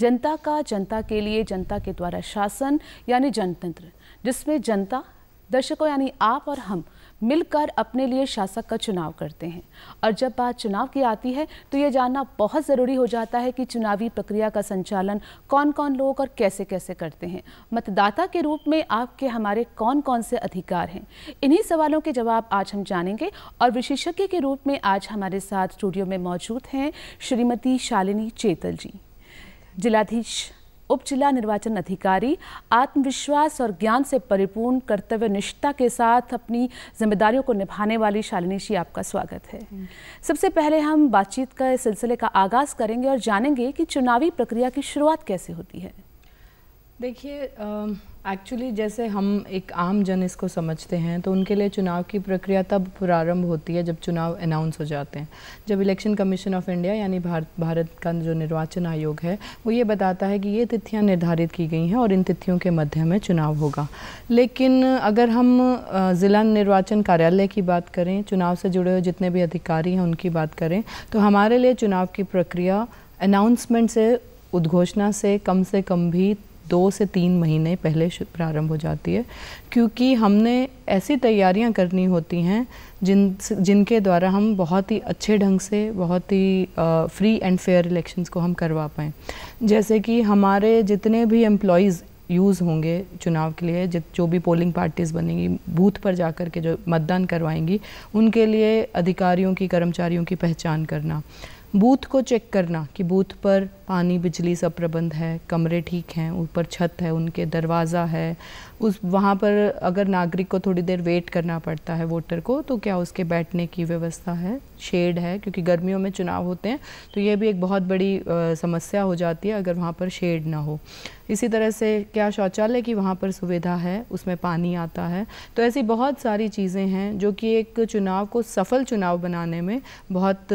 जनता का, जनता के लिए, जनता के द्वारा शासन, यानी जनतंत्र, जिसमें जनता, दर्शकों यानी आप और हम मिलकर अपने लिए शासक का चुनाव करते हैं। और जब बात चुनाव की आती है तो ये जानना बहुत ज़रूरी हो जाता है कि चुनावी प्रक्रिया का संचालन कौन कौन लोग और कैसे कैसे करते हैं। मतदाता के रूप में आपके हमारे कौन कौन से अधिकार हैं? इन्हीं सवालों के जवाब आज हम जानेंगे और विशेषज्ञ के रूप में आज हमारे साथ स्टूडियो में मौजूद हैं श्रीमती शालिनी चेतल जी। जिलाधीश उप जिला निर्वाचन अधिकारी आत्मविश्वास और ज्ञान से परिपूर्ण कर्तव्य निष्ठा के साथ अपनी जिम्मेदारियों को निभाने वाली शालिनी जी आपका स्वागत है। सबसे पहले हम बातचीत का सिलसिले का आगाज़ करेंगे और जानेंगे कि चुनावी प्रक्रिया की शुरुआत कैसे होती है। देखिए एक्चुअली जैसे हम एक आम जन इसको समझते हैं तो उनके लिए चुनाव की प्रक्रिया तब प्रारंभ होती है जब चुनाव अनाउंस हो जाते हैं। जब इलेक्शन कमीशन ऑफ़ इंडिया यानी भारत भारत का जो निर्वाचन आयोग है, वो ये बताता है कि ये तिथियाँ निर्धारित की गई हैं और इन तिथियों के मध्य में चुनाव होगा। लेकिन अगर हम ज़िला निर्वाचन कार्यालय की बात करें, चुनाव से जुड़े हुए जितने भी अधिकारी हैं उनकी बात करें तो हमारे लिए चुनाव की प्रक्रिया अनाउंसमेंट से, उद्घोषणा से कम से कम भी दो से तीन महीने पहले प्रारंभ हो जाती है, क्योंकि हमने ऐसी तैयारियाँ करनी होती हैं जिन, जिनके द्वारा हम बहुत ही अच्छे ढंग से, बहुत ही फ्री एंड फेयर इलेक्शंस को हम करवा पाएँ। जैसे कि हमारे जितने भी एम्प्लॉयज़ यूज़ होंगे चुनाव के लिए जो भी पोलिंग पार्टीज़ बनेंगी बूथ पर जाकर के जो मतदान करवाएँगी, उनके लिए अधिकारियों की, कर्मचारियों की पहचान करना। बूथ को चेक करना कि बूथ पर पानी बिजली सब प्रबंध है कमरे ठीक हैं ऊपर छत है उनके दरवाज़ा है। उस वहाँ पर अगर नागरिक को थोड़ी देर वेट करना पड़ता है वोटर को तो क्या उसके बैठने की व्यवस्था है? शेड है क्योंकि गर्मियों में चुनाव होते हैं तो ये भी एक बहुत बड़ी आ, समस्या हो जाती है अगर वहाँ पर शेड ना हो। इसी तरह से क्या शौचालय की वहाँ पर सुविधा है? उसमें पानी आता है। तो ऐसी बहुत सारी चीज़ें हैं जो कि एक चुनाव को सफल चुनाव बनाने में बहुत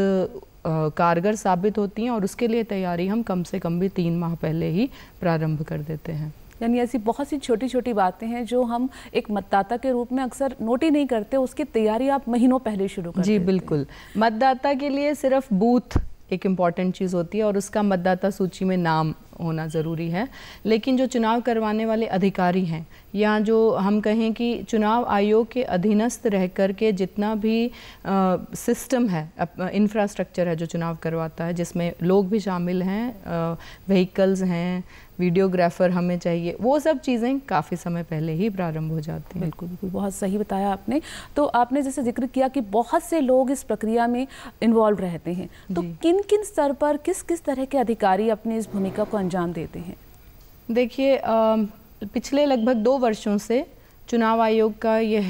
कारगर साबित होती हैं और उसके लिए तैयारी हम कम से कम भी तीन माह पहले ही प्रारंभ कर देते हैं। यानी ऐसी बहुत सी छोटी छोटी बातें हैं जो हम एक मतदाता के रूप में अक्सर नोट ही नहीं करते उसकी तैयारी आप महीनों पहले शुरू कर जी बिल्कुल। मतदाता के लिए सिर्फ़ बूथ एक इंपॉर्टेंट चीज़ होती है और उसका मतदाता सूची में नाम होना ज़रूरी है। लेकिन जो चुनाव करवाने वाले अधिकारी हैं या जो हम कहें कि चुनाव आयोग के अधीनस्थ रह कर के जितना भी आ, सिस्टम है इंफ्रास्ट्रक्चर है जो चुनाव करवाता है जिसमें लोग भी शामिल हैं व्हीकल्स हैं वीडियोग्राफर हमें चाहिए वो सब चीज़ें काफ़ी समय पहले ही प्रारंभ हो जाती हैं। बिल्कुल बिल्कुल बहुत सही बताया आपने। तो आपने जैसे ज़िक्र किया कि बहुत से लोग इस प्रक्रिया में इन्वॉल्व रहते हैं। तो किन किन स्तर पर किस किस तरह के अधिकारी अपनी इस भूमिका को अंजाम देते हैं? देखिए पिछले लगभग दो वर्षों से चुनाव आयोग का यह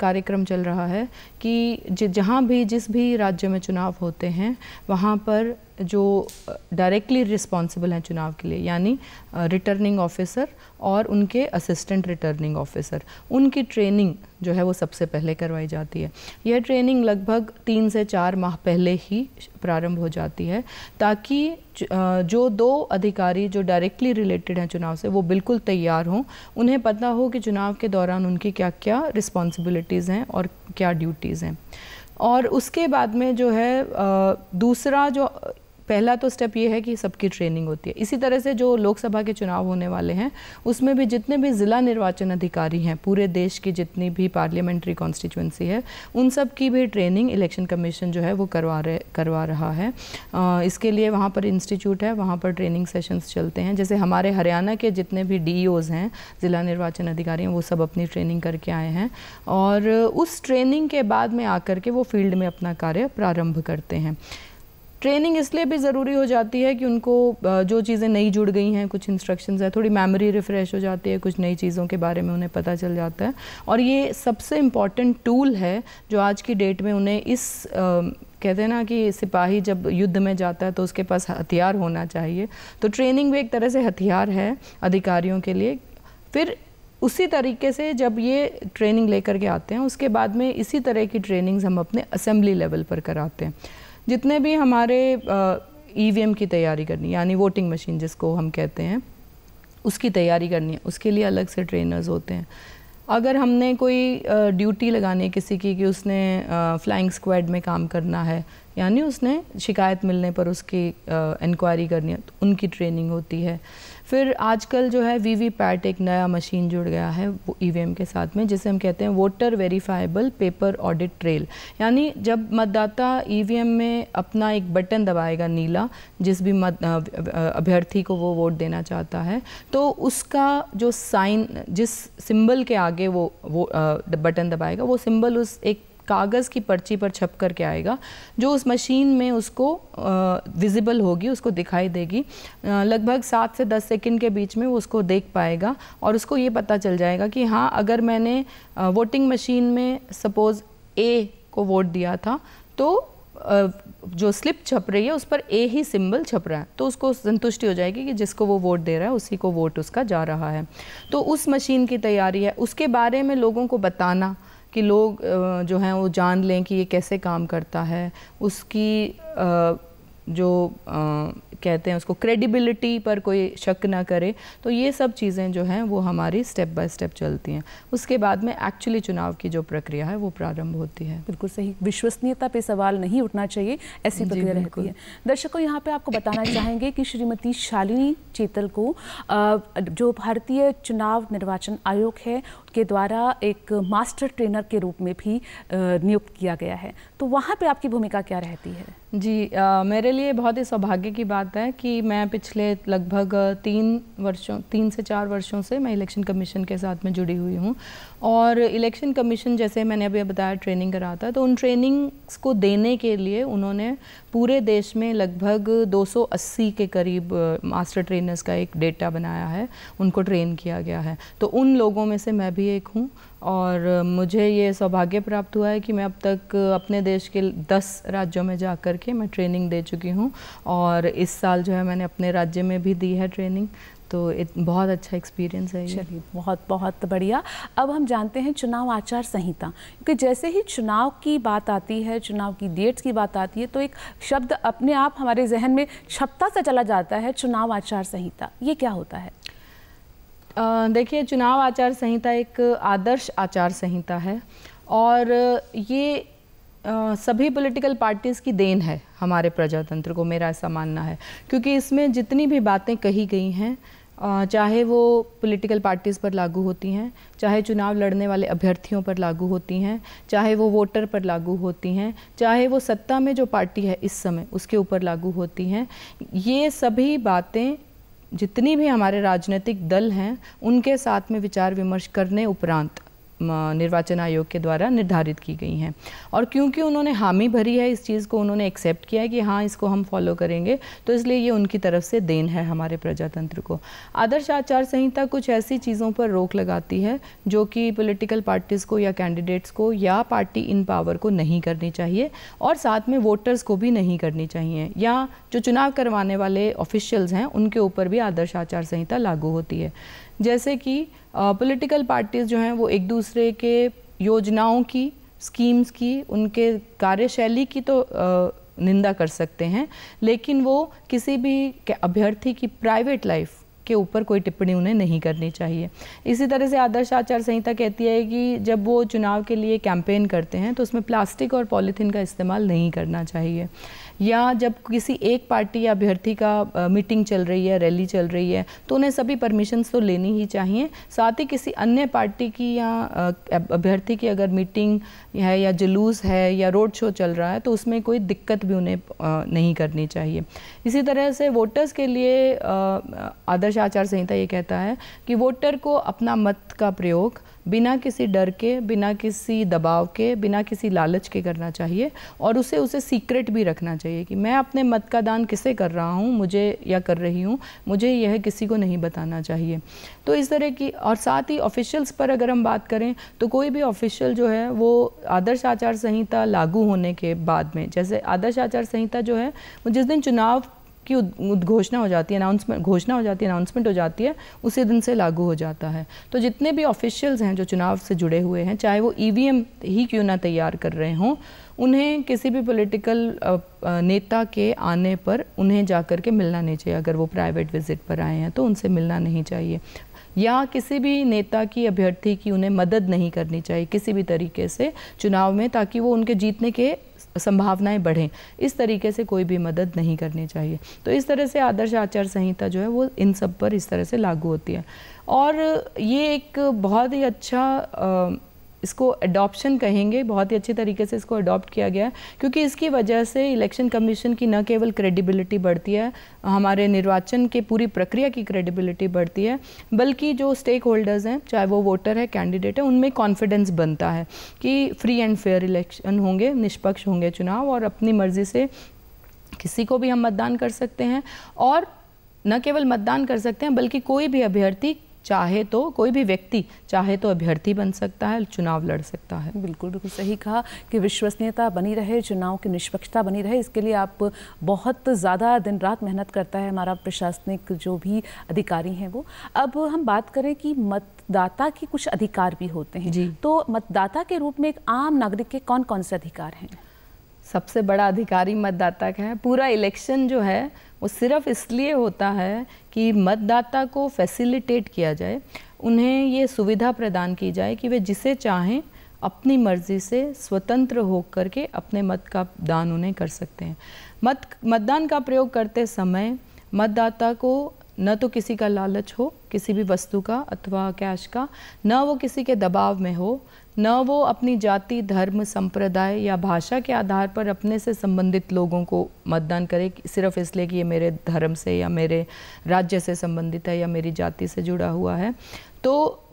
कार्यक्रम चल रहा है। कि जहाँ भी, जिस भी राज्य में चुनाव होते हैं, वहाँ पर जो डायरेक्टली रिस्पॉन्सिबल हैं चुनाव के लिए, यानी रिटर्निंग ऑफिसर और उनके असिस्टेंट रिटर्निंग ऑफिसर उनकी ट्रेनिंग जो है वो सबसे पहले करवाई जाती है। यह ट्रेनिंग लगभग तीन से चार माह पहले ही प्रारंभ हो जाती है, ताकि जो दो अधिकारी जो डायरेक्टली रिलेटेड हैं चुनाव से, वो बिल्कुल तैयार हों। उन्हें पता हो कि चुनाव के दौरान उनकी क्या क्या रिस्पॉन्सिबिलिटीज़ हैं और क्या ड्यूटीज़ हैं और उसके बाद में जो है दूसरा जो पहला तो स्टेप ये है कि सबकी ट्रेनिंग होती है। इसी तरह से जो लोकसभा के चुनाव होने वाले हैं उसमें भी जितने भी ज़िला निर्वाचन अधिकारी हैं पूरे देश की जितनी भी पार्लियामेंट्री कॉन्स्टिट्यूंसी है उन सब की भी ट्रेनिंग इलेक्शन कमीशन जो है वो करवा रहे करवा रहा है। आ, इसके लिए वहाँ पर इंस्टीट्यूट है वहाँ पर ट्रेनिंग सेशंस चलते हैं। जैसे हमारे हरियाणा के जितने भी डी हैं ज़िला निर्वाचन अधिकारी हैं वो सब अपनी ट्रेनिंग करके आए हैं। और उस ट्रेनिंग के बाद में आकर के वो फ़ील्ड में अपना कार्य प्रारंभ करते हैं। ट्रेनिंग इसलिए भी ज़रूरी हो जाती है कि उनको जो चीज़ें नई जुड़ गई हैं कुछ इंस्ट्रक्शंस है थोड़ी मेमोरी रिफ़्रेश हो जाती है कुछ नई चीज़ों के बारे में उन्हें पता चल जाता है। और ये सबसे इंपॉर्टेंट टूल है जो आज की डेट में उन्हें इस आ, कहते हैं ना कि सिपाही जब युद्ध में जाता है तो उसके पास हथियार होना चाहिए। तो ट्रेनिंग भी एक तरह से हथियार है अधिकारियों के लिए। फिर उसी तरीके से जब ये ट्रेनिंग लेकर के आते हैं उसके बाद में इसी तरह की ट्रेनिंग्स हम अपने असेंबली लेवल पर कराते हैं। जितने भी हमारे ईवीएम e की तैयारी करनी यानी वोटिंग मशीन जिसको हम कहते हैं, उसकी तैयारी करनी है। उसके लिए अलग से ट्रेनर्स होते हैं। अगर हमने कोई ड्यूटी लगानी है किसी की कि उसने फ्लाइंग स्क्वाड में काम करना है, यानी उसने शिकायत मिलने पर उसकी इंक्वायरी करनी है तो उनकी ट्रेनिंग होती है। फिर आजकल जो है वी वी पैट एक नया मशीन जुड़ गया है वो ई e के साथ में, जिसे हम कहते हैं voter verifiable paper audit trail. यानी जब मतदाता ई e में अपना एक बटन दबाएगा नीला, जिस भी मत अभ्यर्थी को वो वोट देना चाहता है तो उसका जो साइन, जिस सिंबल के आगे वो वो बटन दबाएगा, वो सिंबल उस एक कागज़ की पर्ची पर छप कर के आएगा, जो उस मशीन में उसको विजिबल होगी, उसको दिखाई देगी। लगभग सात से दस सेकंड के बीच में वो उसको देख पाएगा और उसको ये पता चल जाएगा कि हाँ अगर मैंने वोटिंग मशीन में सपोज़ ए को वोट दिया था तो जो स्लिप छप रही है, उस पर ए ही सिंबल छप रहा है। तो उसको संतुष्टि हो जाएगी कि जिसको वो वोट दे रहा है, उसी को वोट उसका जा रहा है। तो उस मशीन की तैयारी है। उसके बारे में लोगों को बताना कि लोग जो हैं वो जान लें कि ये कैसे काम करता है। उसकी जो कहते हैं उसको क्रेडिबिलिटी पर कोई शक ना करे। तो ये सब चीज़ें जो हैं वो हमारी स्टेप बाय स्टेप चलती हैं। उसके बाद में एक्चुअली चुनाव की जो प्रक्रिया है वो प्रारंभ होती है। बिल्कुल सही। विश्वसनीयता पे सवाल नहीं उठना चाहिए ऐसी प्रक्रिया रहती है। दर्शकों यहाँ पे आपको बताना चाहेंगे कि श्रीमती शालिनी चेतल को जो भारतीय चुनाव निर्वाचन आयोग है के द्वारा एक मास्टर ट्रेनर के रूप में भी नियुक्त किया गया है। तो वहाँ पे आपकी भूमिका क्या रहती है? जी आ, मेरे लिए बहुत ही सौभाग्य की बात है कि मैं पिछले लगभग तीन वर्षों तीन से चार वर्षों से मैं इलेक्शन कमीशन के साथ में जुड़ी हुई हूँ। और इलेक्शन कमीशन जैसे मैंने अभी बताया ट्रेनिंग कराता तो उन ट्रेनिंग्स को देने के लिए उन्होंने पूरे देश में लगभग 280 के करीब मास्टर ट्रेनर्स का एक डेटा बनाया है उनको ट्रेन किया गया है। तो उन लोगों में से मैं भी एक हूँ और मुझे ये सौभाग्य प्राप्त हुआ है कि मैं अब तक अपने देश के 10 राज्यों में जा कर के मैं ट्रेनिंग दे चुकी हूँ और इस साल जो है मैंने अपने राज्य में भी दी है ट्रेनिंग। तो इत, बहुत अच्छा एक्सपीरियंस है चलिए बहुत बहुत बढ़िया। अब हम जानते हैं चुनाव आचार संहिता। क्योंकि जैसे ही चुनाव की बात आती है चुनाव की डेट्स की बात आती है तो एक शब्द अपने आप हमारे जहन में छपता सा चला जाता है चुनाव आचार संहिता। ये क्या होता है? देखिए, चुनाव आचार संहिता एक आदर्श आचार संहिता है और ये सभी पॉलिटिकल पार्टीज़ की देन है हमारे प्रजातंत्र को, मेरा ऐसा मानना है। क्योंकि इसमें जितनी भी बातें कही गई हैं चाहे वो पॉलिटिकल पार्टीज़ पर लागू होती हैं, चाहे चुनाव लड़ने वाले अभ्यर्थियों पर लागू होती हैं, चाहे वो वोटर पर लागू होती हैं, चाहे वो सत्ता में जो पार्टी है इस समय उसके ऊपर लागू होती हैं, ये सभी बातें जितनी भी हमारे राजनीतिक दल हैं उनके साथ में विचार विमर्श करने उपरांत। निर्वाचन आयोग के द्वारा निर्धारित की गई हैं। और क्योंकि उन्होंने हामी भरी है इस चीज़ को, उन्होंने एक्सेप्ट किया है कि हाँ इसको हम फॉलो करेंगे तो इसलिए ये उनकी तरफ़ से देन है हमारे प्रजातंत्र को। आदर्श आचार संहिता कुछ ऐसी चीज़ों पर रोक लगाती है, जो कि पोलिटिकल पार्टीज़ को या कैंडिडेट्स को या पार्टी इन पावर को नहीं करनी चाहिए, और साथ में वोटर्स को भी नहीं करनी चाहिए। या जो चुनाव करवाने वाले ऑफिशियल्स हैं, उनके ऊपर भी आदर्श आचार संहिता लागू होती है। जैसे कि पॉलिटिकल पार्टीज़ जो हैं वो एक दूसरे के योजनाओं की स्कीम्स की उनके कार्यशैली की तो आ, निंदा कर सकते हैं। लेकिन वो किसी भी अभ्यर्थी की प्राइवेट लाइफ के ऊपर कोई टिप्पणी उन्हें नहीं करनी चाहिए। इसी तरह से आदर्श आचार संहिता कहती है कि जब वो चुनाव के लिए कैंपेन करते हैं तो उसमें प्लास्टिक और पॉलीथीन का इस्तेमाल नहीं करना चाहिए। या जब किसी एक पार्टी या अभ्यर्थी का मीटिंग चल रही है, रैली चल रही है तो उन्हें सभी परमिशंस तो लेनी ही चाहिए। साथ ही किसी अन्य पार्टी की या अभ्यर्थी की अगर मीटिंग है या जुलूस है या रोड शो चल रहा है तो उसमें कोई दिक्कत भी उन्हें नहीं करनी चाहिए। इसी तरह से वोटर्स के लिए आदर्श आचार संहिता ये कहता है कि वोटर को अपना मत का प्रयोग बिना किसी डर के, बिना किसी दबाव के, बिना किसी लालच के करना चाहिए और उसे उसे सीक्रेट भी रखना चाहिए कि मैं अपने मत का दान किसे कर रहा हूँ, मुझे या कर रही हूँ, मुझे यह किसी को नहीं बताना चाहिए। तो इस तरह की और साथ ही ऑफिशियल्स पर अगर हम बात करें तो कोई भी ऑफिशियल जो है, वो आदर्श आचार संहिता लागू होने के बाद में, जैसे आदर्श आचार संहिता जो है, वो जिस दिन चुनाव की उद्घोषणा हो जाती है अनाउंसमेंट घोषणा हो जाती है अनाउंसमेंट हो जाती है, उसी दिन से लागू हो जाता है। तो जितने भी ऑफिशियल्स हैं जो चुनाव से जुड़े हुए हैं, चाहे वो ईवीएम ही क्यों ना तैयार कर रहे हों, उन्हें किसी भी पॉलिटिकल नेता के आने पर उन्हें जा कर के मिलना नहीं चाहिए। अगर वो प्राइवेट विज़िट पर आए हैं तो उनसे मिलना नहीं चाहिए। या किसी भी नेता की अभ्यर्थी की उन्हें मदद नहीं करनी चाहिए किसी भी तरीके से चुनाव में, ताकि वो उनके जीतने के संभावनाएँ बढ़ें, इस तरीके से कोई भी मदद नहीं करनी चाहिए। तो इस तरह से आदर्श आचार संहिता जो है, वो इन सब पर इस तरह से लागू होती है। और ये एक बहुत ही अच्छा इसको अडॉप्शन कहेंगे, बहुत ही अच्छी तरीके से इसको अडॉप्ट किया गया है, क्योंकि इसकी वजह से इलेक्शन कमीशन की न केवल क्रेडिबिलिटी बढ़ती है, हमारे निर्वाचन के पूरी प्रक्रिया की क्रेडिबिलिटी बढ़ती है, बल्कि जो स्टेक होल्डर्स हैं, चाहे वो वोटर है कैंडिडेट है, उनमें कॉन्फिडेंस बनता है कि फ्री एंड फेयर इलेक्शन होंगे, निष्पक्ष होंगे चुनाव और अपनी मर्ज़ी से किसी को भी हम मतदान कर सकते हैं और न केवल मतदान कर सकते हैं, बल्कि कोई भी अभ्यर्थी चाहे तो कोई भी व्यक्ति चाहे तो अभ्यर्थी बन सकता है चुनाव लड़ सकता है। बिल्कुल बिल्कुल सही कहा कि विश्वसनीयता बनी रहे चुनाव की निष्पक्षता बनी रहे। इसके लिए आप बहुत ज़्यादा दिन रात मेहनत करता है हमारा प्रशासनिक जो भी अधिकारी हैं वो। अब हम बात करें कि मतदाता के कुछ अधिकार भी होते हैं। जी। तो मतदाता के रूप में एक आम नागरिक के कौन कौन से अधिकार हैं? सबसे बड़ा अधिकारी मतदाता का है। पूरा इलेक्शन जो है, वो सिर्फ़ इसलिए होता है कि मतदाता को फैसिलिटेट किया जाए, उन्हें ये सुविधा प्रदान की जाए कि वे जिसे चाहें अपनी मर्ज़ी से स्वतंत्र होकर के अपने मत का दान उन्हें कर सकते हैं। मत, मतदान का प्रयोग करते समय मतदाता को न तो किसी का लालच हो, किसी भी वस्तु का अथवा कैश का, न वो किसी के दबाव में हो न वो अपनी जाति, धर्म, संप्रदाय या भाषा के आधार पर अपने से संबंधित लोगों को मतदान करे, सिर्फ़ इसलिए कि ये मेरे धर्म से या मेरे राज्य से संबंधित है या मेरी जाति से जुड़ा हुआ है। तो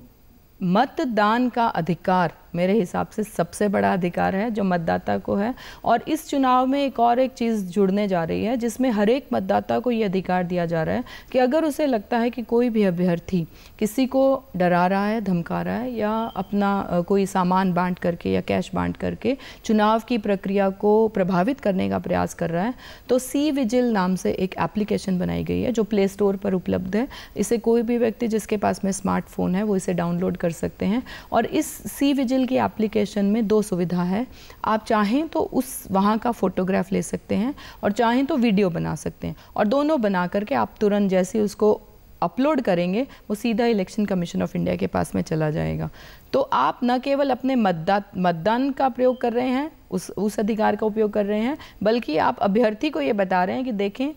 मतदान का अधिकार मेरे हिसाब से सबसे बड़ा अधिकार है जो मतदाता को है। और इस चुनाव में एक और एक चीज़ जुड़ने जा रही है, जिसमें हर एक मतदाता को ये अधिकार दिया जा रहा है कि अगर उसे लगता है कि कोई भी अभ्यर्थी किसी को डरा रहा है, धमका रहा है या अपना कोई सामान बांट करके या कैश बांट करके चुनाव की प्रक्रिया को प्रभावित करने का प्रयास कर रहा है तो सी विजिल नाम से एक एप्लीकेशन बनाई गई है जो प्ले स्टोर पर उपलब्ध है। इसे कोई भी व्यक्ति जिसके पास में स्मार्टफ़ोन है, वो इसे डाउनलोड कर सकते हैं। और इस सी विजिल की एप्लीकेशन में दो सुविधा है। आप चाहें तो उस वहाँ का फ़ोटोग्राफ ले सकते हैं और चाहें तो वीडियो बना सकते हैं। और दोनों बना करके आप तुरंत जैसे उसको अपलोड करेंगे, वो सीधा इलेक्शन कमीशन ऑफ़ इंडिया के पास में चला जाएगा। तो आप न केवल अपने मतदान मतदान का प्रयोग कर रहे हैं, उस उस अधिकार का उपयोग कर रहे हैं, बल्कि आप अभ्यर्थी को ये बता रहे हैं कि देखें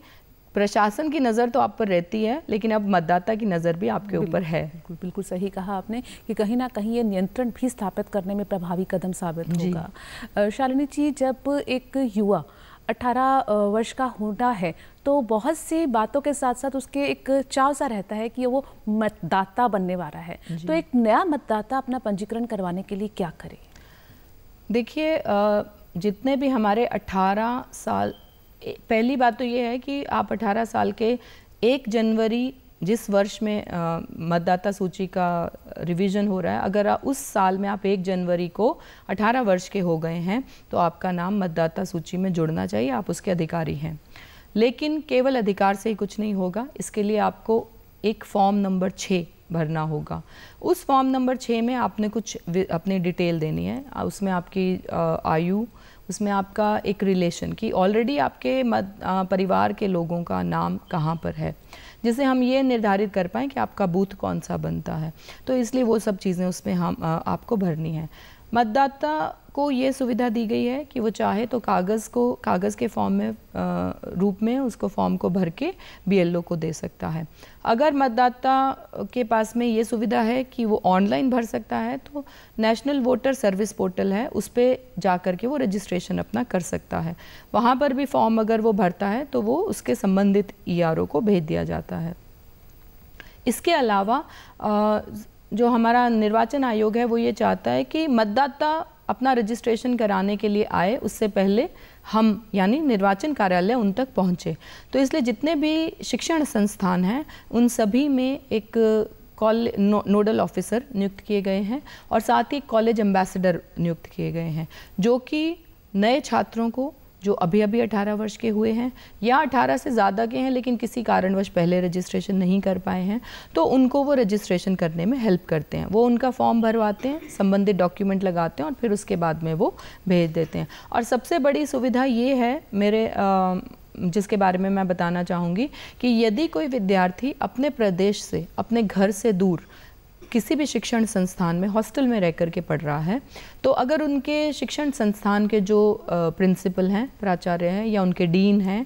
प्रशासन की नज़र तो आप पर रहती है लेकिन अब मतदाता की नज़र भी आपके ऊपर है। बिल्कुल बिल्कुल सही कहा आपने कि कहीं ना कहीं ये नियंत्रण भी स्थापित करने में प्रभावी कदम साबित होगा। शालिनी जी जब एक युवा 18 वर्ष का होना है तो बहुत सी बातों के साथ साथ उसके एक चाव सा रहता है कि वो मतदाता बनने वाला है। तो एक नया मतदाता अपना पंजीकरण करवाने के लिए क्या करे? देखिए जितने भी हमारे 18 साल पहली बात तो ये है कि आप 18 साल के एक जनवरी जिस वर्ष में मतदाता सूची का रिवीजन हो रहा है, अगर उस साल में आप एक जनवरी को 18 वर्ष के हो गए हैं तो आपका नाम मतदाता सूची में जुड़ना चाहिए, आप उसके अधिकारी हैं। लेकिन केवल अधिकार से ही कुछ नहीं होगा, इसके लिए आपको एक फॉर्म नंबर छः भरना होगा। उस फॉर्म नंबर छः में आपने कुछ अपनी डिटेल देनी है उसमें आपकी आयु उसमें आपका एक रिलेशन कि। ऑलरेडी आपके मत, आ, परिवार के लोगों का नाम कहाँ पर है? जिसे हम ये निर्धारित कर पाएँ कि आपका बूथ कौन सा बनता है। तो इसलिए वो सब चीज़ें उसमें हम आ, आपको भरनी है। मतदाता को ये सुविधा दी गई है कि वो चाहे तो कागज़ को कागज़ के फॉर्म में आ, रूप में उसको फॉर्म को भर के बीएलओ को दे सकता है। अगर मतदाता के पास में ये सुविधा है कि वो ऑनलाइन भर सकता है तो नेशनल वोटर सर्विस पोर्टल है उस पर जा कर के वो रजिस्ट्रेशन अपना कर सकता है। वहाँ पर भी फॉर्म अगर वो भरता है तो वो उसके संबंधित ई e को भेज दिया जाता है। इसके अलावा आ, जो हमारा निर्वाचन आयोग है वो ये चाहता है कि मतदाता अपना रजिस्ट्रेशन कराने के लिए आए उससे पहले हम यानी निर्वाचन कार्यालय उन तक पहुँचे। तो इसलिए जितने भी शिक्षण संस्थान हैं उन सभी में एक कॉल नो, नोडल ऑफिसर नियुक्त किए गए हैं और साथ ही कॉलेज एम्बेसडर नियुक्त किए गए हैं जो कि नए छात्रों को जो अभी अभी 18 वर्ष के हुए हैं या 18 से ज़्यादा के हैं लेकिन किसी कारणवश पहले रजिस्ट्रेशन नहीं कर पाए हैं तो उनको वो रजिस्ट्रेशन करने में हेल्प करते हैं। वो उनका फॉर्म भरवाते हैं संबंधित डॉक्यूमेंट लगाते हैं और फिर उसके बाद में वो भेज देते हैं। और सबसे बड़ी सुविधा ये है मेरे आ, जिसके बारे में मैं बताना चाहूँगी कि यदि कोई विद्यार्थी अपने प्रदेश से अपने घर से दूर किसी भी शिक्षण संस्थान में, हॉस्टल में रह करके पढ़ रहा है तो अगर उनके शिक्षण संस्थान के जो प्रिंसिपल हैं, प्राचार्य हैं या उनके डीन हैं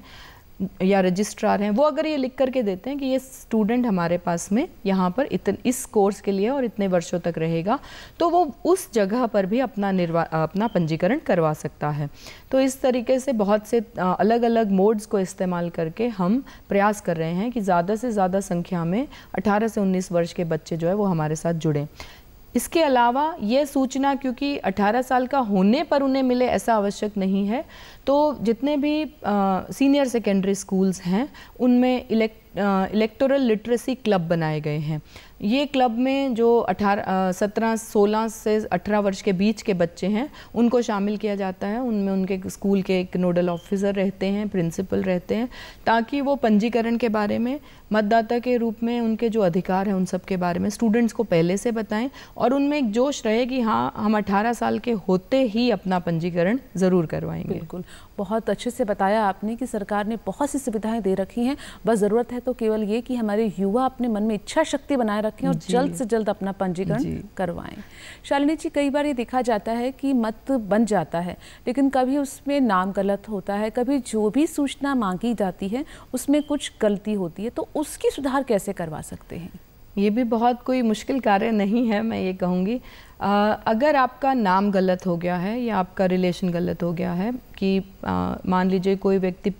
या रजिस्ट्रार हैं, वो अगर ये लिख करके देते हैं कि ये स्टूडेंट हमारे पास में यहाँ पर इतन, इस कोर्स के लिए और इतने वर्षों तक रहेगा तो वो उस जगह पर भी अपना निर्वा, अपना पंजीकरण करवा सकता है। तो इस तरीके से बहुत से अलग अलग मोड्स को इस्तेमाल करके हम प्रयास कर रहे हैं कि ज़्यादा से ज़्यादा संख्या में 18 से 19 वर्ष के बच्चे जो है वो हमारे साथ जुड़ें। इसके अलावा ये सूचना क्योंकि 18 साल का होने पर उन्हें मिले ऐसा आवश्यक नहीं है। तो जितने भी आ, सीनियर सेकेंडरी स्कूल्स हैं उनमें इलेक्ट इलेक्टोरल लिटरेसी क्लब बनाए गए हैं। ये क्लब में जो अठारह सत्रह, सोलह से अठारह वर्ष के बीच के बच्चे हैं, उनको शामिल किया जाता है। उनमें उनके स्कूल के एक नोडल ऑफिसर रहते हैं प्रिंसिपल रहते हैं, ताकि वो पंजीकरण के बारे में, मतदाता के रूप में उनके जो अधिकार हैं उन सब के बारे में स्टूडेंट्स को पहले से बताएँ और उनमें एक जोश रहे कि हाँ हम 18 साल के होते ही अपना पंजीकरण ज़रूर करवाएँगे। बिल्कुल। बहुत अच्छे से बताया आपने कि सरकार ने बहुत सी सुविधाएँ दे रखी हैं। बस ज़रूरत है तो केवल ये कि हमारे युवा अपने मन में इच्छा शक्ति बनाए रखें और जल्द से जल्द अपना पंजीकरण करवाएँ। शालिनी जी कई बार ये देखा जाता है कि मत बन जाता है लेकिन कभी उसमें नाम गलत होता है कभी जो भी सूचना मांगी जाती है उसमें कुछ गलती होती है तो उसकी सुधार कैसे करवा सकते हैं? ये भी बहुत कोई मुश्किल कार्य नहीं है मैं ये कहूँगी। अगर आपका नाम गलत हो गया है या आपका रिलेशन गलत हो गया है कि मान लीजिए कोई व्यक्ति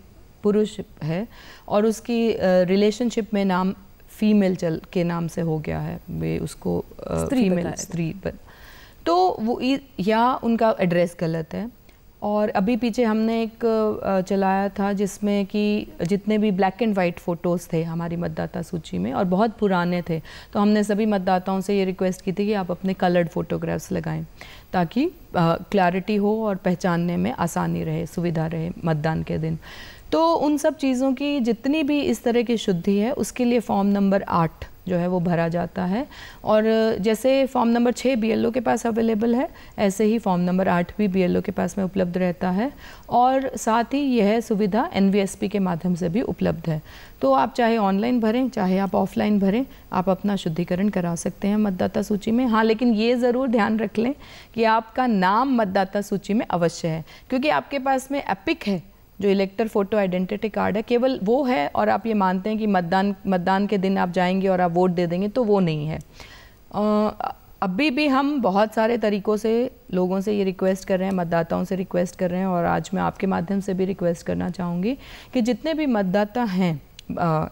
पुरुष है और उसकी रिलेशनशिप में नाम फीमेल चल के नाम से हो गया है वे उसको फीमेल स्त्री पर तो वो या उनका एड्रेस गलत है और अभी पीछे हमने एक चलाया था जिसमें कि जितने भी ब्लैक एंड वाइट फ़ोटोज़ थे हमारी मतदाता सूची में और बहुत पुराने थे। तो हमने सभी मतदाताओं से ये रिक्वेस्ट की थी कि आप अपने कलर्ड फ़ोटोग्राफ्स लगाएँ ताकि क्लैरिटी हो और पहचानने में आसानी रहे, सुविधा रहे मतदान के दिन। तो उन सब चीज़ों की जितनी भी इस तरह की शुद्धि है, उसके लिए फॉर्म नंबर आठ जो है वो भरा जाता है। और जैसे फॉर्म नंबर छः बीएलओ के पास अवेलेबल है, ऐसे ही फॉर्म नंबर आठ भी बी के पास में उपलब्ध रहता है। और साथ ही यह सुविधा एनवीएसपी के माध्यम से भी उपलब्ध है। तो आप चाहे ऑनलाइन भरें, चाहे आप ऑफलाइन भरें, आप अपना शुद्धिकरण करा सकते हैं मतदाता सूची में। हाँ लेकिन ये ज़रूर ध्यान रख लें कि आपका नाम मतदाता सूची में अवश्य है, क्योंकि आपके पास में एपिक है। जो इलेक्टर फ़ोटो आइडेंटिटी कार्ड है, केवल वो है और आप ये मानते हैं कि मतदान मतदान के दिन आप जाएँगे और आप वोट दे देंगे तो वो नहीं है। अभी भी हम बहुत सारे तरीक़ों से, लोगों से ये रिक्वेस्ट कर रहे हैं, मतदाताओं से रिक्वेस्ट कर रहे हैं और आज मैं आपके माध्यम से भी रिक्वेस्ट करना चाहूँगी कि जितने भी मतदाता हैं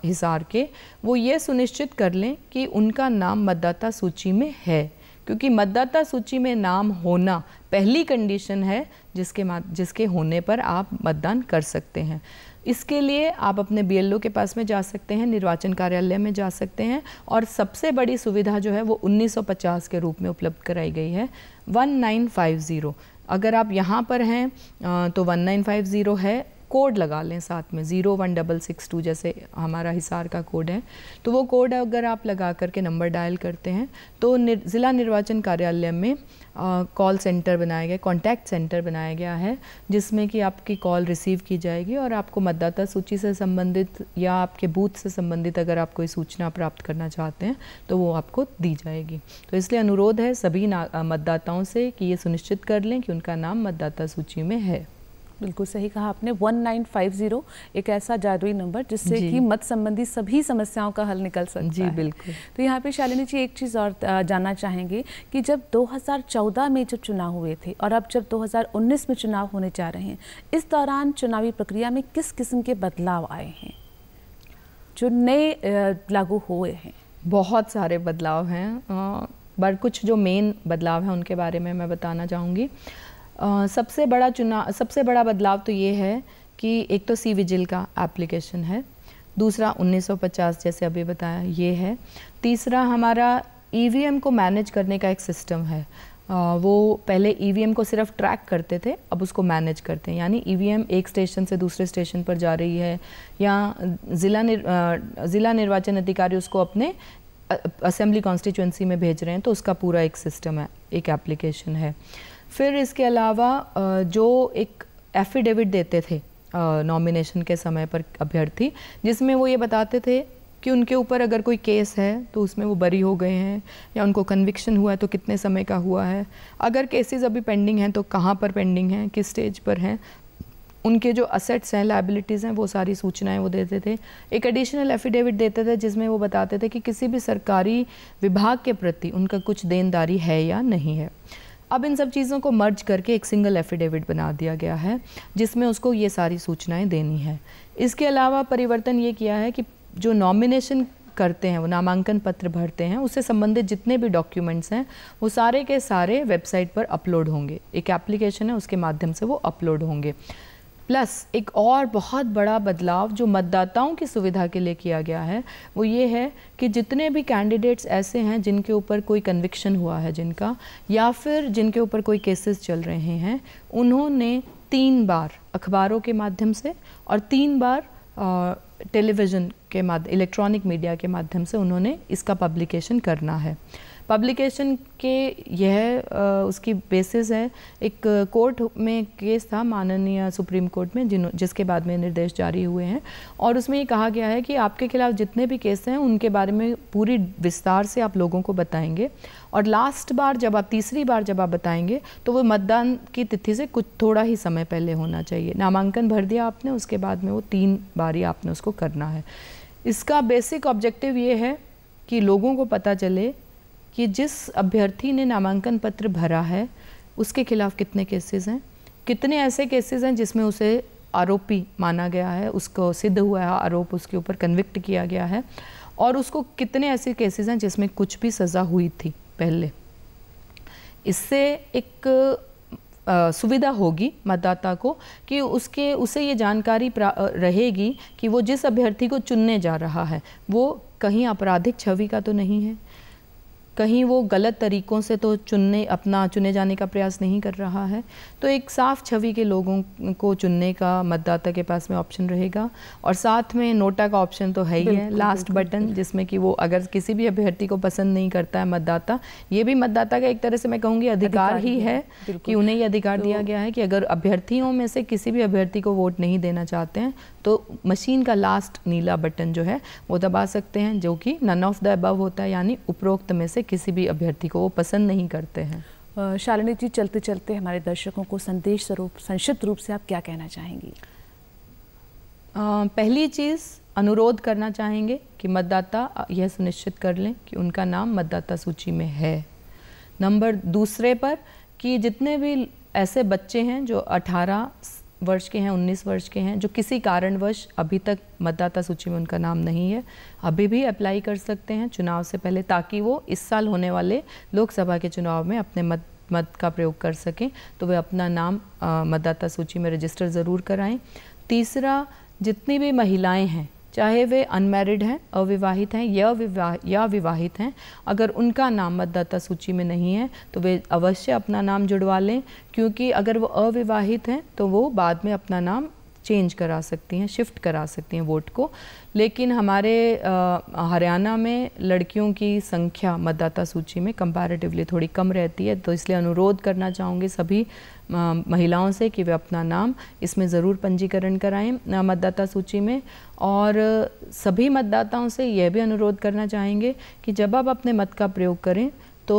हिसार के, वो ये सुनिश्चित कर लें कि उनका नाम मतदाता सूची में है। क्योंकि मतदाता सूची में नाम होना पहली कंडीशन है जिसके जिसके होने पर आप मतदान कर सकते हैं। इसके लिए आप अपने बीएलओ के पास में जा सकते हैं, निर्वाचन कार्यालय में जा सकते हैं और सबसे बड़ी सुविधा जो है वो 1950 के रूप में उपलब्ध कराई गई है 1950 अगर आप यहाँ पर हैं तो 1950 है कोड लगा लें साथ में zero one double six two जैसे हमारा हिसार का कोड है। तो वो कोड अगर आप लगा करके नंबर डायल करते हैं तो निर, ज़िला निर्वाचन कार्यालय में कॉल सेंटर बनाया गया कॉन्टैक्ट सेंटर बनाया गया है जिसमें कि आपकी कॉल रिसीव की जाएगी और आपको मतदाता सूची से संबंधित या आपके बूथ से संबंधित अगर आप कोई सूचना प्राप्त करना चाहते हैं तो वो आपको दी जाएगी। तो इसलिए अनुरोध है सभी मतदाताओं से कि ये सुनिश्चित कर लें कि उनका नाम मतदाता सूची में है। बिल्कुल सही कहा आपने। 1950 एक ऐसा जादुई नंबर जिससे कि मत संबंधी सभी समस्याओं का हल निकल सकता जी, है। बिल्कुल। तो यहाँ पे शालिनी जी एक चीज़ और जानना चाहेंगे कि जब 2014 में जब चुनाव हुए थे और अब जब 2019 में चुनाव होने जा रहे हैं इस दौरान चुनावी प्रक्रिया में किस किस्म के बदलाव आए हैं? जो नए लागू हुए हैं। बहुत सारे बदलाव हैं। पर कुछ जो मेन बदलाव हैं उनके बारे में मैं बताना चाहूँगी। सबसे बड़ा चुनाव सबसे बड़ा बदलाव तो ये है कि एक तो सी विजिल का एप्लीकेशन है दूसरा 1950 जैसे अभी बताया ये है तीसरा हमारा ईवीएम e को मैनेज करने का एक सिस्टम है। आ, वो पहले ईवीएम e को सिर्फ़ ट्रैक करते थे अब उसको मैनेज करते हैं। यानी ईवीएम e एक स्टेशन से दूसरे स्टेशन पर जा रही है या ज़िला निर, ज़िला निर्वाचन अधिकारी उसको अपने असेंबली कॉन्स्टिट्यूंसी में भेज रहे हैं तो उसका पूरा एक सिस्टम है एक एप्लीकेशन है। फिर इसके अलावा जो एक एफिडेविट देते थे नॉमिनेशन के समय पर अभ्यर्थी, जिसमें वो ये बताते थे कि उनके ऊपर अगर कोई केस है तो उसमें वो बरी हो गए हैं, या उनको कन्विक्शन हुआ है तो कितने समय का हुआ है। अगर केसेस अभी पेंडिंग हैं तो कहाँ पर पेंडिंग हैं, किस स्टेज पर हैं, उनके जो असेट्स हैं लाइबिलिटीज़ हैं, वो सारी सूचनाएँ वो देते थे। एक एडिशनल एफिडेविट देते थे, जिसमें वो बताते थे कि किसी भी सरकारी विभाग के प्रति उनका कुछ देनदारी है या नहीं है। अब इन सब चीज़ों को मर्ज करके एक सिंगल एफिडेविट बना दिया गया है, जिसमें उसको ये सारी सूचनाएँ देनी है। इसके अलावा परिवर्तन ये किया है कि जो नॉमिनेशन करते हैं, वो नामांकन पत्र भरते हैं, उससे संबंधित जितने भी डॉक्यूमेंट्स हैं, वो सारे के सारे वेबसाइट पर अपलोड होंगे। एक एप्लीकेशन है, उसके माध्यम से वो अपलोड होंगे। प्लस एक और बहुत बड़ा बदलाव जो मतदाताओं की सुविधा के लिए किया गया है, वो ये है कि जितने भी कैंडिडेट्स ऐसे हैं जिनके ऊपर कोई कन्विक्शन हुआ है जिनका, या फिर जिनके ऊपर कोई केसेस चल रहे हैं, उन्होंने तीन बार अखबारों के माध्यम से और तीन बार टेलीविज़न के माध्यम इलेक्ट्रॉनिक मीडिया के माध्यम से उन्होंने इसका पब्लिकेशन करना है। पब्लिकेशन के यह उसकी बेसिस है। एक कोर्ट में केस था माननीय सुप्रीम कोर्ट में जिन जिसके बाद में निर्देश जारी हुए हैं। और उसमें ये कहा गया है कि आपके खिलाफ जितने भी केस हैं, उनके बारे में पूरी विस्तार से आप लोगों को बताएँगे। और लास्ट बार जब आप, तीसरी बार जब आप बताएँगे तो वो मतदान की तिथि से कुछ, थोड़ा ही समय पहले होना चाहिए। नामांकन भर दिया आपने, उसके बाद में वो तीन बार ही आपने उसको करना है। इसका बेसिक ऑब्जेक्टिव ये है कि लोगों को पता चले कि जिस अभ्यर्थी ने नामांकन पत्र भरा है, उसके खिलाफ कितने केसेस हैं? कितने ऐसे केसेस हैं जिसमें उसे आरोपी माना गया है, उसको सिद्ध हुआ है, आरोप उसके ऊपर कन्विक्ट किया गया है, और उसको कितने ऐसे केसेस हैं जिसमें कुछ भी सज़ा हुई थी पहले? इससे एक सुविधा होगी मतदाता को कि उसके, उसे ये जानकारी रहेगी कि वो जिस अभ्यर्थी को चुनने जा रहा है, वो कहीं आपराधिक छवि का तो नहीं है? कहीं वो गलत तरीक़ों से तो चुनने अपना चुने जाने का प्रयास नहीं कर रहा है। तो एक साफ़ छवि के लोगों को चुनने का मतदाता के पास में ऑप्शन रहेगा और साथ में नोटा का ऑप्शन तो है ही है। लास्ट बटन जिसमें कि वो अगर किसी भी अभ्यर्थी को पसंद नहीं करता है मतदाता ये भी मतदाता का एक तरह से मैं कहूँगी अधिकार ही है कि उन्हें ये अधिकार तो, दिया गया है कि अगर अभ्यर्थियों में से किसी भी अभ्यर्थी को वोट नहीं देना चाहते हैं तो मशीन का लास्ट नीला बटन जो है वो दबा सकते हैं जो कि नन ऑफ़ द अबव होता है यानी उपरोक्त में से किसी भी अभ्यर्थी को वो पसंद नहीं करते हैं। शालिनी जी चलते चलते हमारे दर्शकों को संदेश स्वरूप संक्षिप्त रूप से आप क्या कहना चाहेंगी? पहली चीज़ अनुरोध करना चाहेंगे कि मतदाता यह सुनिश्चित कर लें कि उनका नाम मतदाता सूची में है। नंबर दूसरे पर कि जितने भी ऐसे बच्चे हैं जो 18 वर्ष के हैं 19 वर्ष के हैं, जो किसी कारणवश अभी तक मतदाता सूची में उनका नाम नहीं है, अभी भी अप्लाई कर सकते हैं चुनाव से पहले ताकि वो इस साल होने वाले लोकसभा के चुनाव में अपने मत मत का प्रयोग कर सकें। तो वे अपना नाम मतदाता सूची में रजिस्टर ज़रूर कराएँ। तीसरा, जितनी भी महिलाएँ हैं चाहे वे अनमेरिड हैं, अविवाहित हैं या विवाह, या विवाहित हैं, अगर उनका नाम मतदाता सूची में नहीं है तो वे अवश्य अपना नाम जुड़वा लें, क्योंकि अगर वो अविवाहित हैं तो वो बाद में अपना नाम चेंज करा सकती हैं शिफ्ट करा सकती हैं वोट को। लेकिन हमारे हरियाणा में लड़कियों की संख्या मतदाता सूची में कंपैरेटिवली थोड़ी कम रहती है तो इसलिए अनुरोध करना चाहूँगी सभी महिलाओं से कि वे अपना नाम इसमें ज़रूर पंजीकरण कराएँ मतदाता सूची में। और सभी मतदाताओं से यह भी अनुरोध करना चाहेंगे कि जब आप अपने मत का प्रयोग करें तो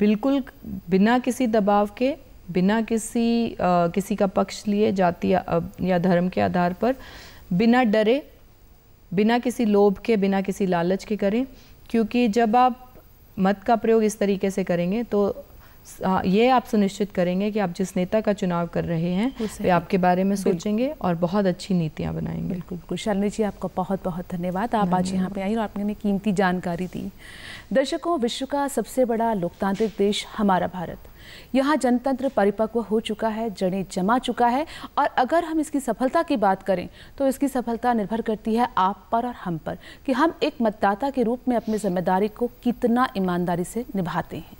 बिल्कुल बिना किसी दबाव के बिना किसी आ, किसी का पक्ष लिए जाति या, या धर्म के आधार पर बिना डरे बिना किसी लोभ के बिना किसी लालच के करें। क्योंकि जब आप मत का प्रयोग इस तरीके से करेंगे तो ये आप सुनिश्चित करेंगे कि आप जिस नेता का चुनाव कर रहे हैं वे आपके बारे में सोचेंगे और बहुत अच्छी नीतियाँ बनाएँगे। बिल्कुल बिल्कुल। शालिनी जी आपका बहुत बहुत धन्यवाद। आप आज यहाँ पे आई और आपने हमें कीमती जानकारी दी। दर्शकों विश्व का सबसे बड़ा लोकतांत्रिक देश हमारा भारत। यहाँ जनतंत्र परिपक्व हो चुका है, जड़ें जमा चुका है और अगर हम इसकी सफलता की बात करें तो इसकी सफलता निर्भर करती है आप पर और हम पर कि हम एक मतदाता के रूप में अपनी ज़िम्मेदारी को कितना ईमानदारी से निभाते हैं।